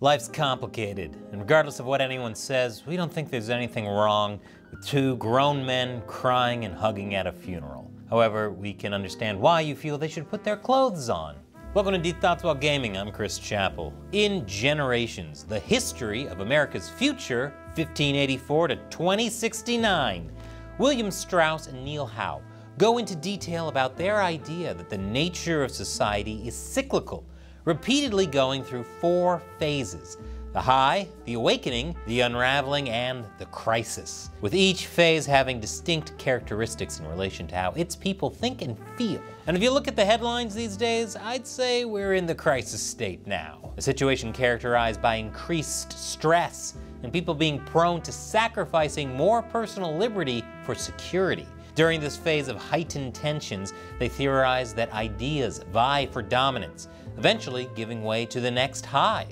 Life's complicated, and regardless of what anyone says, we don't think there's anything wrong with two grown men crying and hugging at a funeral. However, we can understand why you feel they should put their clothes on. Welcome to Deep Thoughts While Gaming, I'm Chris Chappell. In Generations, the history of America's future, 1584 to 2069, William Strauss and Neil Howe go into detail about their idea that the nature of society is cyclical repeatedly going through four phases the high, the awakening, the unraveling, and the crisis, with each phase having distinct characteristics in relation to how its people think and feel. And if you look at the headlines these days, I'd say we're in the crisis state now. A situation characterized by increased stress and people being prone to sacrificing more personal liberty for security. During this phase of heightened tensions, they theorize that ideas vie for dominance, eventually giving way to the next high,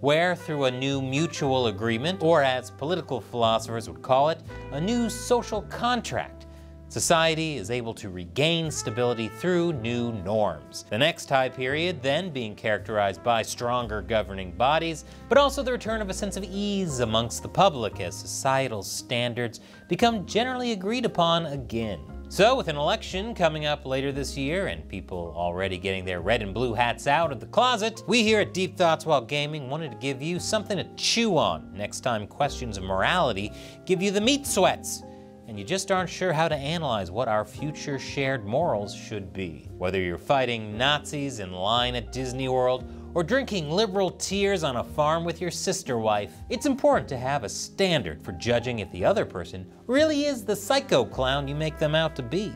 where through a new mutual agreement, or as political philosophers would call it, a new social contract, Society is able to regain stability through new norms. The next high period then being characterized by stronger governing bodies, but also the return of a sense of ease amongst the public as societal standards become generally agreed upon again. So, with an election coming up later this year and people already getting their red and blue hats out of the closet, we here at Deep Thoughts While Gaming wanted to give you something to chew on next time questions of morality give you the meat sweats and you just aren't sure how to analyze what our future shared morals should be. Whether you're fighting Nazis in line at Disney World or drinking liberal tears on a farm with your sister wife, it's important to have a standard for judging if the other person really is the psycho clown you make them out to be.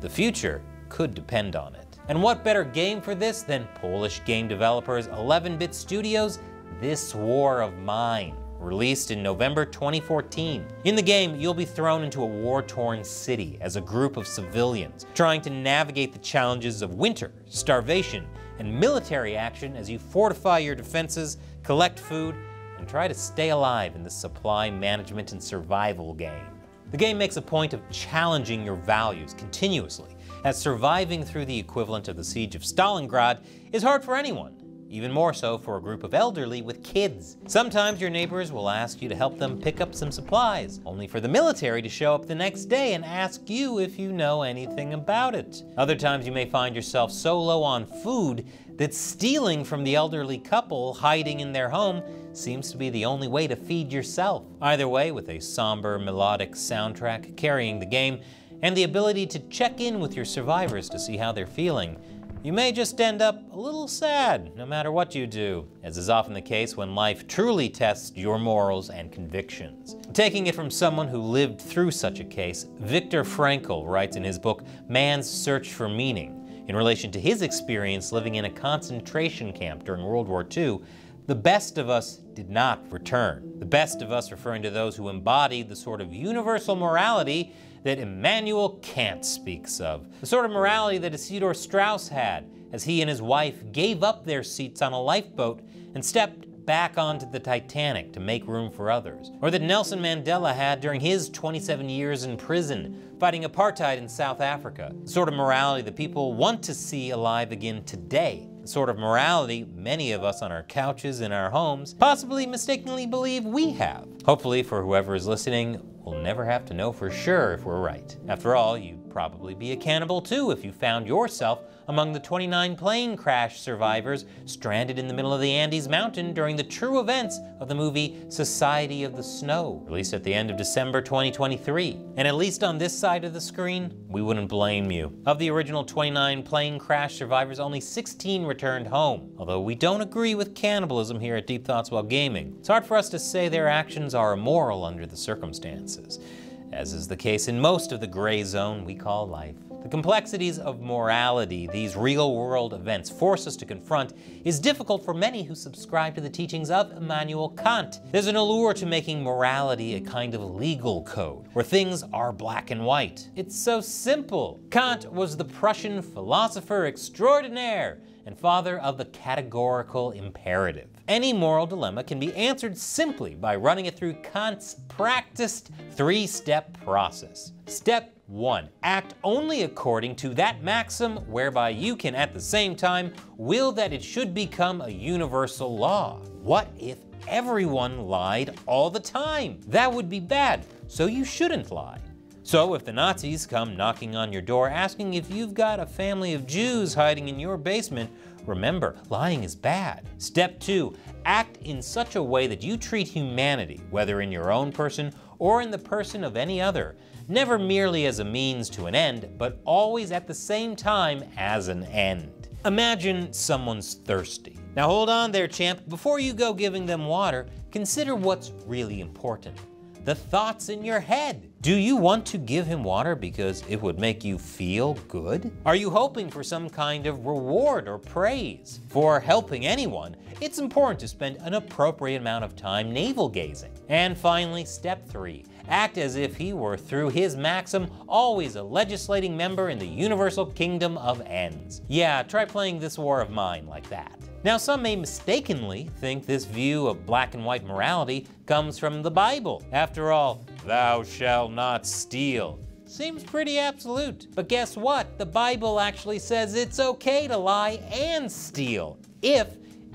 The future could depend on it. And what better game for this than Polish game developers 11-Bit Studios' This War of Mine released in November 2014. In the game, you'll be thrown into a war-torn city as a group of civilians, trying to navigate the challenges of winter, starvation, and military action as you fortify your defenses, collect food, and try to stay alive in the supply management and survival game. The game makes a point of challenging your values continuously, as surviving through the equivalent of the siege of Stalingrad is hard for anyone, even more so for a group of elderly with kids. Sometimes your neighbors will ask you to help them pick up some supplies, only for the military to show up the next day and ask you if you know anything about it. Other times you may find yourself so low on food that stealing from the elderly couple hiding in their home seems to be the only way to feed yourself. Either way, with a somber melodic soundtrack carrying the game, and the ability to check in with your survivors to see how they're feeling, you may just end up a little sad no matter what you do, as is often the case when life truly tests your morals and convictions. Taking it from someone who lived through such a case, Viktor Frankl writes in his book Man's Search for Meaning, in relation to his experience living in a concentration camp during World War II, the best of us did not return. The best of us referring to those who embodied the sort of universal morality that Immanuel Kant speaks of, the sort of morality that Isidor Straus had as he and his wife gave up their seats on a lifeboat and stepped back onto the Titanic to make room for others, or that Nelson Mandela had during his 27 years in prison fighting apartheid in South Africa, the sort of morality that people want to see alive again today, the sort of morality many of us on our couches in our homes possibly mistakenly believe we have. Hopefully for whoever is listening, We'll never have to know for sure if we're right. After all, you'd probably be a cannibal too if you found yourself among the 29 plane crash survivors stranded in the middle of the Andes Mountain during the true events of the movie Society of the Snow, released at the end of December 2023. And at least on this side of the screen, we wouldn't blame you. Of the original 29 plane crash survivors, only 16 returned home. Although we don't agree with cannibalism here at Deep Thoughts While Gaming, it's hard for us to say their actions are immoral under the circumstances, as is the case in most of the gray zone we call life. The complexities of morality these real-world events force us to confront is difficult for many who subscribe to the teachings of Immanuel Kant. There's an allure to making morality a kind of legal code, where things are black and white. It's so simple. Kant was the Prussian philosopher extraordinaire and father of the categorical imperative. Any moral dilemma can be answered simply by running it through Kant's practiced three-step process. Step 1. Act only according to that maxim whereby you can at the same time will that it should become a universal law. What if everyone lied all the time? That would be bad, so you shouldn't lie. So if the Nazis come knocking on your door asking if you've got a family of Jews hiding in your basement, remember, lying is bad. Step two, act in such a way that you treat humanity, whether in your own person or in the person of any other, never merely as a means to an end, but always at the same time as an end. Imagine someone's thirsty. Now hold on there, champ. Before you go giving them water, consider what's really important the thoughts in your head. Do you want to give him water because it would make you feel good? Are you hoping for some kind of reward or praise? For helping anyone, it's important to spend an appropriate amount of time navel gazing. And finally, step three, act as if he were, through his maxim, always a legislating member in the universal kingdom of ends. Yeah, try playing this war of mine like that. Now, some may mistakenly think this view of black and white morality comes from the Bible. After all, thou shalt not steal. Seems pretty absolute. But guess what? The Bible actually says it's okay to lie and steal if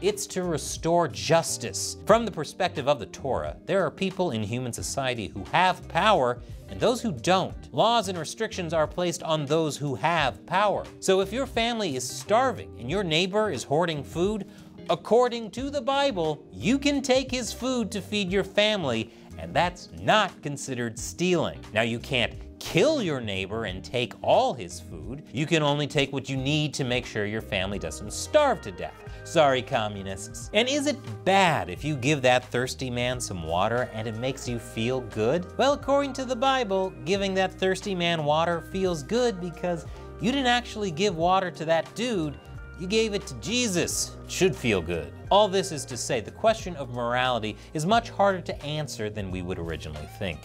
it's to restore justice. From the perspective of the Torah, there are people in human society who have power and those who don't. Laws and restrictions are placed on those who have power. So if your family is starving and your neighbor is hoarding food, according to the Bible, you can take his food to feed your family, and that's not considered stealing. Now, you can't kill your neighbor and take all his food. You can only take what you need to make sure your family doesn't starve to death. Sorry, communists. And is it bad if you give that thirsty man some water and it makes you feel good? Well, according to the Bible, giving that thirsty man water feels good because you didn't actually give water to that dude, you gave it to Jesus. It should feel good. All this is to say, the question of morality is much harder to answer than we would originally think.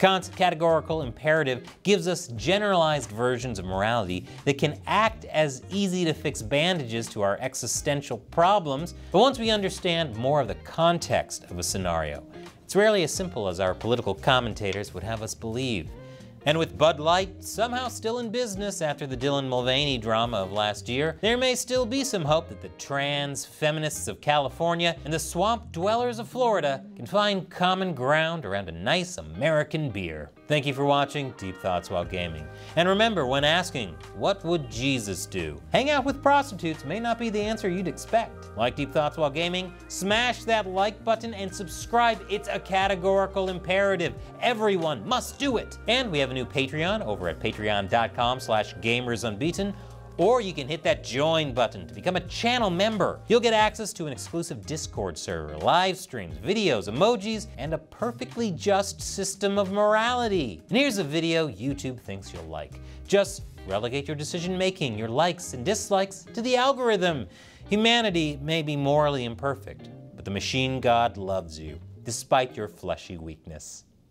Kant's categorical imperative gives us generalized versions of morality that can act as easy to fix bandages to our existential problems, but once we understand more of the context of a scenario, it's rarely as simple as our political commentators would have us believe. And with Bud Light somehow still in business after the Dylan Mulvaney drama of last year, there may still be some hope that the trans feminists of California and the swamp dwellers of Florida can find common ground around a nice American beer. Thank you for watching Deep Thoughts While Gaming. And remember, when asking, what would Jesus do? Hang out with prostitutes may not be the answer you'd expect. Like Deep Thoughts While Gaming, smash that like button and subscribe. It's a categorical imperative. Everyone must do it. And we have a new Patreon over at patreon.com slash gamersunbeaten or you can hit that join button to become a channel member. You'll get access to an exclusive Discord server, live streams, videos, emojis, and a perfectly just system of morality. And here's a video YouTube thinks you'll like. Just relegate your decision making, your likes and dislikes to the algorithm. Humanity may be morally imperfect, but the machine god loves you, despite your fleshy weakness.